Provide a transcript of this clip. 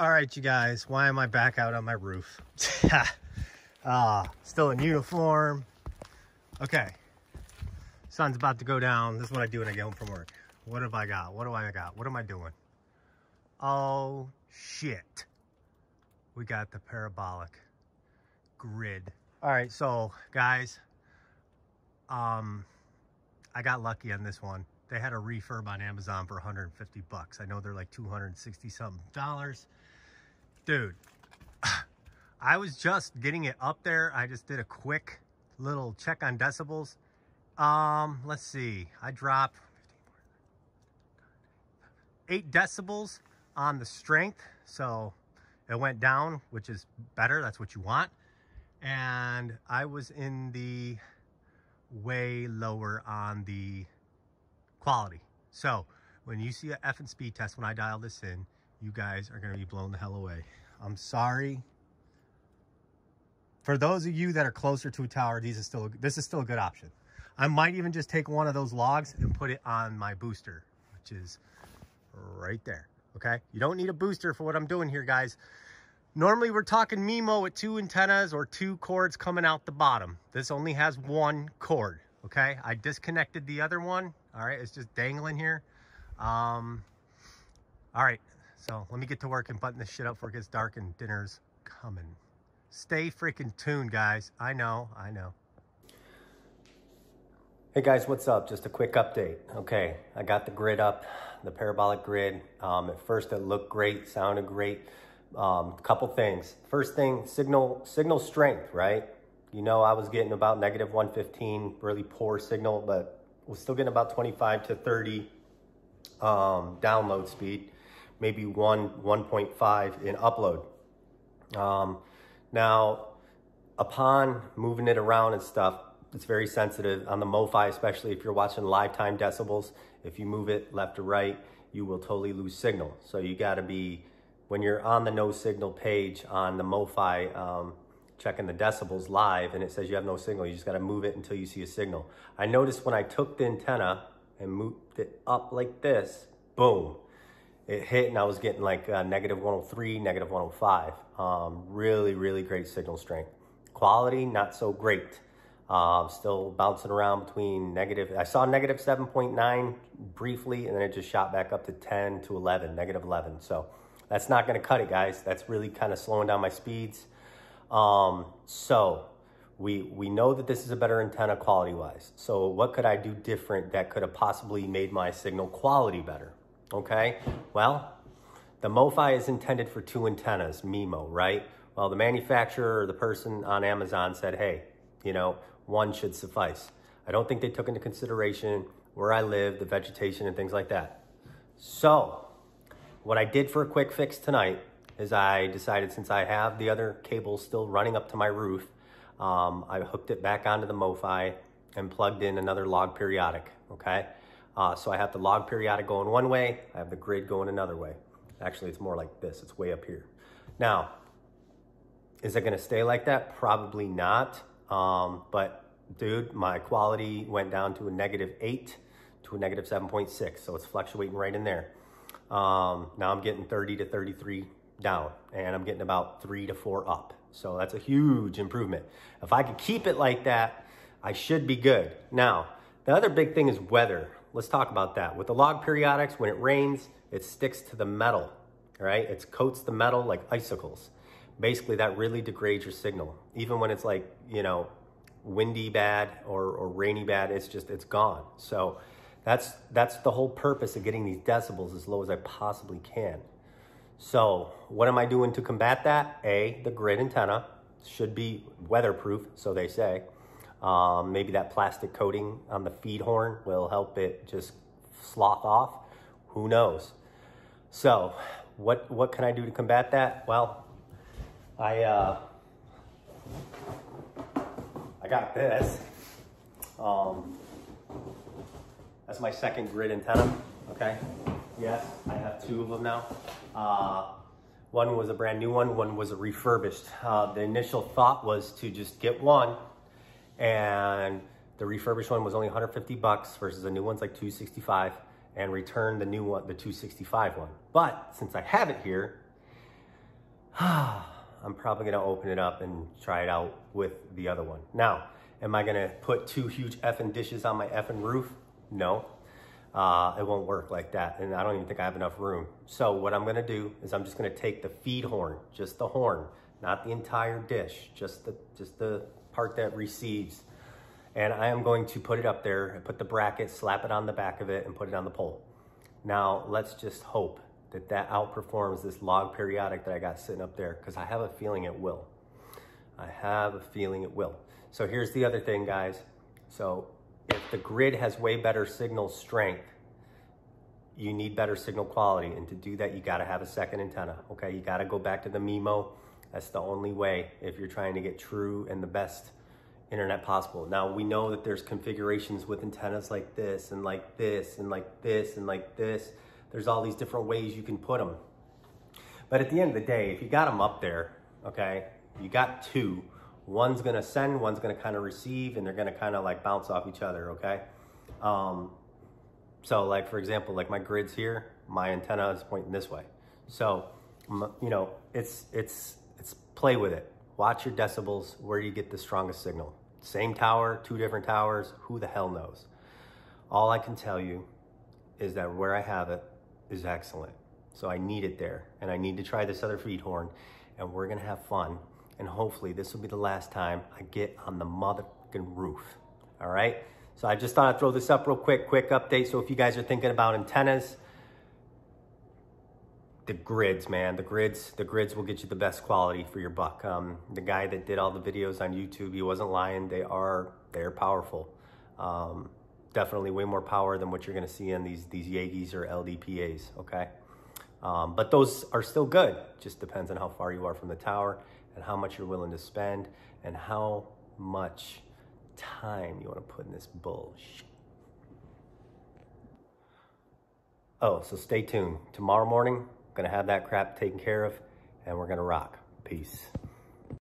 All right, you guys, why am I back out on my roof? Ah, still in uniform. Okay, sun's about to go down. This is what I do when I get home from work. What have I got? What do I got? What am I doing? Oh, shit. We got the parabolic grid. All right, so guys, um, I got lucky on this one. They had a refurb on Amazon for 150 bucks. I know they're like 260 something dollars. Dude, I was just getting it up there. I just did a quick little check on decibels. Um, let's see. I dropped eight decibels on the strength. So it went down, which is better. That's what you want. And I was in the way lower on the quality. So when you see a F and speed test, when I dial this in, you guys are going to be blown the hell away. I'm sorry. For those of you that are closer to a tower, these are still this is still a good option. I might even just take one of those logs and put it on my booster, which is right there. Okay. You don't need a booster for what I'm doing here, guys. Normally we're talking MIMO with two antennas or two cords coming out the bottom. This only has one cord. Okay. I disconnected the other one. All right. It's just dangling here. Um, all right. So let me get to work and button this shit up before it gets dark and dinner's coming. Stay freaking tuned, guys. I know. I know. Hey guys, what's up? Just a quick update. Okay, I got the grid up, the parabolic grid. Um, at first it looked great, sounded great. Um, couple things. First thing, signal signal strength, right? You know I was getting about negative 115, really poor signal, but was still getting about 25 to 30 um, download speed, maybe 1, 1.5 in upload. Um, now, upon moving it around and stuff, it's very sensitive on the MoFi, especially if you're watching live time decibels. If you move it left or right, you will totally lose signal. So you got to be, when you're on the no signal page on the MoFi, um, checking the decibels live and it says you have no signal, you just got to move it until you see a signal. I noticed when I took the antenna and moved it up like this, boom, it hit and I was getting like uh, negative 103, negative 105. Um, really, really great signal strength. Quality, not so great. Uh, still bouncing around between negative, I saw negative 7.9 briefly, and then it just shot back up to 10 to 11, negative 11. So that's not going to cut it, guys. That's really kind of slowing down my speeds. Um, so we, we know that this is a better antenna quality wise. So what could I do different that could have possibly made my signal quality better? Okay, well, the MoFi is intended for two antennas, MIMO, right? Well, the manufacturer or the person on Amazon said, hey, you know, one should suffice. I don't think they took into consideration where I live, the vegetation and things like that. So what I did for a quick fix tonight is I decided since I have the other cable still running up to my roof, um, I hooked it back onto the MoFi and plugged in another log periodic, okay? Uh, so I have the log periodic going one way, I have the grid going another way. Actually, it's more like this, it's way up here. Now, is it gonna stay like that? Probably not. Um, but dude, my quality went down to a negative eight to a negative 7.6. So it's fluctuating right in there. Um, now I'm getting 30 to 33 down and I'm getting about three to four up. So that's a huge improvement. If I could keep it like that, I should be good. Now, the other big thing is weather. Let's talk about that. With the log periodics, when it rains, it sticks to the metal, right? It coats the metal like icicles basically that really degrades your signal. Even when it's like, you know, windy bad or, or rainy bad, it's just, it's gone. So that's, that's the whole purpose of getting these decibels as low as I possibly can. So what am I doing to combat that? A, the grid antenna should be weatherproof, so they say. Um, maybe that plastic coating on the feed horn will help it just slough off. Who knows? So what, what can I do to combat that? Well, I, uh, I got this. Um, that's my second grid antenna, okay? Yes, I have two of them now. Uh, one was a brand new one, one was a refurbished. Uh, the initial thought was to just get one and the refurbished one was only 150 bucks versus the new one's like 265 and return the new one, the 265 one. But since I have it here, I'm probably gonna open it up and try it out with the other one. Now, am I gonna put two huge effing dishes on my effing roof? No, uh, it won't work like that. And I don't even think I have enough room. So what I'm gonna do is I'm just gonna take the feed horn, just the horn, not the entire dish, just the, just the part that receives. And I am going to put it up there put the bracket, slap it on the back of it and put it on the pole. Now let's just hope that that outperforms this log periodic that I got sitting up there because I have a feeling it will. I have a feeling it will. So here's the other thing, guys. So if the grid has way better signal strength, you need better signal quality. And to do that, you gotta have a second antenna, okay? You gotta go back to the MIMO. That's the only way if you're trying to get true and the best internet possible. Now we know that there's configurations with antennas like this and like this and like this and like this. There's all these different ways you can put them. But at the end of the day, if you got them up there, okay, you got two, one's gonna send, one's gonna kind of receive, and they're gonna kind of like bounce off each other, okay? Um, so like, for example, like my grid's here, my antenna is pointing this way. So, you know, it's, it's, it's play with it. Watch your decibels, where you get the strongest signal. Same tower, two different towers, who the hell knows? All I can tell you is that where I have it is excellent. So I need it there and I need to try this other feed horn and we're gonna have fun and hopefully this will be the last time I get on the motherfucking roof. All right? So I just thought I'd throw this up real quick, quick update. So if you guys are thinking about antennas, the grids, man, the grids, the grids will get you the best quality for your buck. Um, the guy that did all the videos on YouTube, he wasn't lying. They are, they're powerful. Um, definitely way more power than what you're gonna see in these, these Yagis or LDPAs, okay? Um, but those are still good. Just depends on how far you are from the tower and how much you're willing to spend and how much time you wanna put in this bullshit. Oh, so stay tuned. Tomorrow morning, gonna have that crap taken care of and we're gonna rock. Peace.